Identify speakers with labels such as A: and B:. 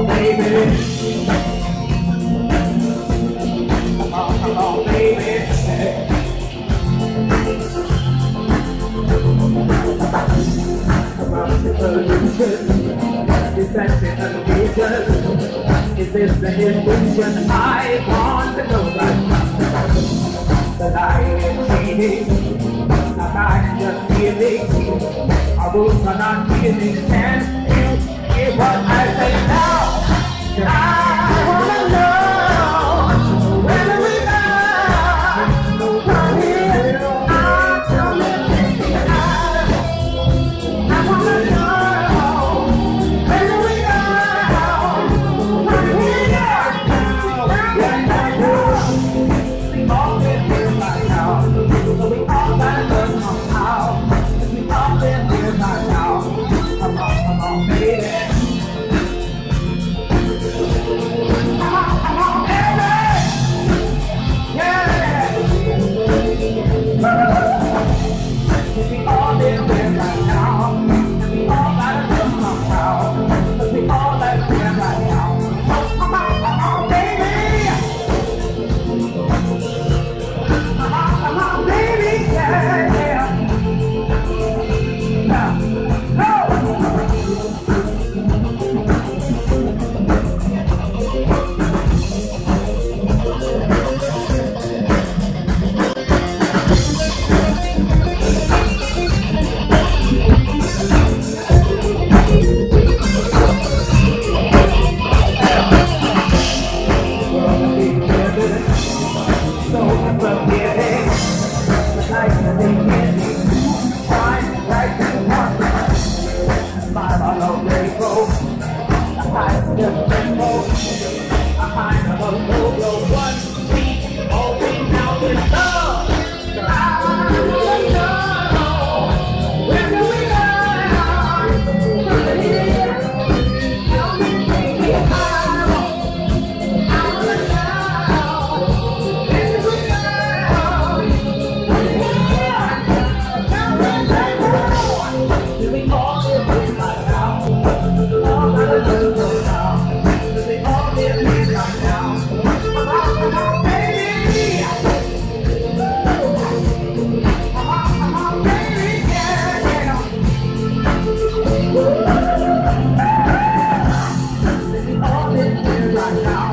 A: on, baby. Come baby. Come on, the illusion. Is that an illusion? Is this the illusion I want to know about? I am cheating. I'm just giving. Our rules are not giving. Can you hear what I say now? I wanna know. Yeah. now.